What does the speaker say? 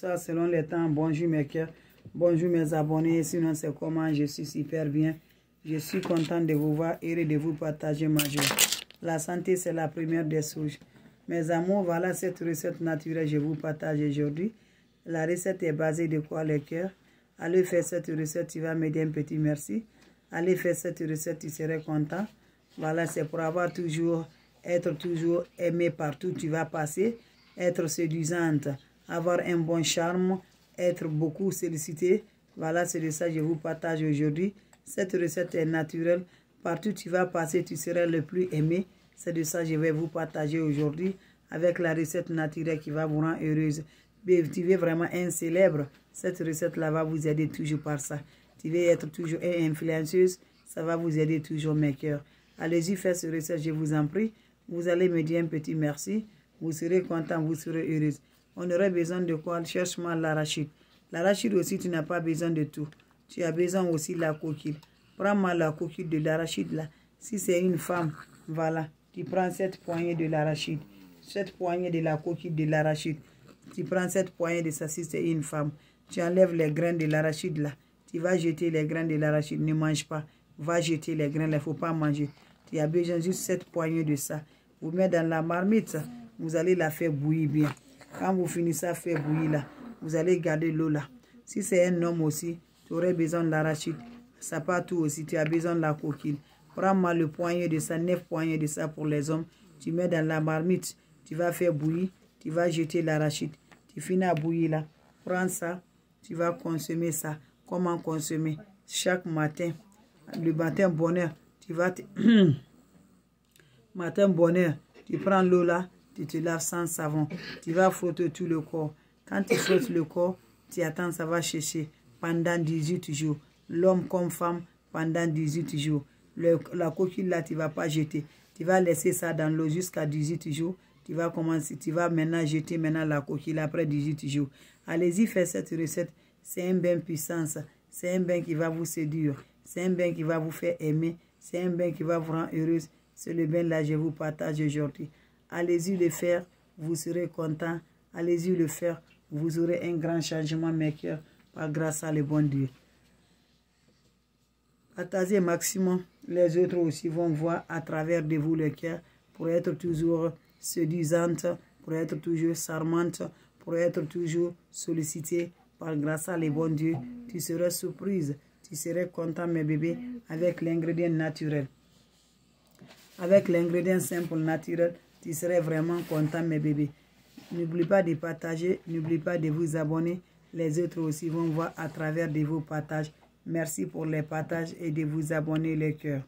Selon les temps. Bonjour mes cœurs. Bonjour mes abonnés. Sinon, c'est comment? Je suis super bien. Je suis content de vous voir et de vous partager ma joie. La santé, c'est la première des souches. Mes amours, voilà cette recette naturelle que je vous partage aujourd'hui. La recette est basée de quoi le cœur Allez faire cette recette, tu vas me dire un petit merci. Allez faire cette recette, tu serais content. Voilà, c'est pour avoir toujours, être toujours aimé partout tu vas passer, être séduisante, avoir un bon charme, être beaucoup sollicité. Voilà, c'est de ça que je vous partage aujourd'hui. Cette recette est naturelle. Partout tu vas passer, tu seras le plus aimé. C'est de ça que je vais vous partager aujourd'hui avec la recette naturelle qui va vous rendre heureuse. Tu veux vraiment un célèbre, cette recette-là va vous aider toujours par ça. Tu veux être toujours influenceuse, ça va vous aider toujours mes cœurs. Allez-y, faites ce recette, je vous en prie. Vous allez me dire un petit merci. Vous serez content, vous serez heureuse. On aurait besoin de quoi? Cherche-moi l'arachide. L'arachide aussi, tu n'as pas besoin de tout. Tu as besoin aussi de la coquille. Prends-moi la coquille de l'arachide là. Si c'est une femme, voilà. Tu prends cette poignée de l'arachide. Cette poignée de la coquille de l'arachide. Tu prends cette poignée de ça si c'est une femme. Tu enlèves les graines de l'arachide là. Tu vas jeter les graines de l'arachide. Ne mange pas. Va jeter les graines. Il ne faut pas manger. Tu as besoin juste cette poignée de ça. Vous mettez dans la marmite. Vous allez la faire bouillir bien. Quand vous finissez à faire bouillir là, vous allez garder l'eau là. Si c'est un homme aussi, tu aurais besoin de l'arachide. Ça pas tout aussi. Tu as besoin de la coquille. Prends-moi le poignet de ça, neuf poignées de ça pour les hommes. Tu mets dans la marmite. Tu vas faire bouillir. Tu vas jeter l'arachide. Tu finis à bouillir là. Prends ça. Tu vas consommer ça. Comment consommer? Chaque matin. Le matin bonheur. Tu vas... Te... matin bonheur. Tu prends l'eau là. Tu te laves sans savon. Tu vas frotter tout le corps. Quand tu frottes le corps, tu attends, ça va chercher pendant 18 jours. L'homme comme femme pendant 18 jours. Le, la coquille là, tu ne vas pas jeter. Tu vas laisser ça dans l'eau jusqu'à 18 jours. Tu vas commencer, tu vas maintenant jeter maintenant la coquille après 18 jours. Allez-y, faites cette recette. C'est un bain puissance. C'est un bain qui va vous séduire. C'est un bain qui va vous faire aimer. C'est un bain qui va vous rendre heureuse. C'est le bain là que je vous partage aujourd'hui. Allez-y le faire. Vous serez content. Allez-y le faire. Vous aurez un grand changement, mes cœurs, par grâce à le bon Dieu. Partagez maximum. Les autres aussi vont voir à travers de vous le cœur pour être toujours séduisante, pour être toujours charmante, pour être toujours sollicitée par grâce à le bon Dieu. Tu seras surprise, tu seras content, mes bébés, avec l'ingrédient naturel. Avec l'ingrédient simple naturel, tu serais vraiment content, mes bébés. N'oublie pas de partager, n'oublie pas de vous abonner. Les autres aussi vont voir à travers de vos partages. Merci pour les partages et de vous abonner les cœurs.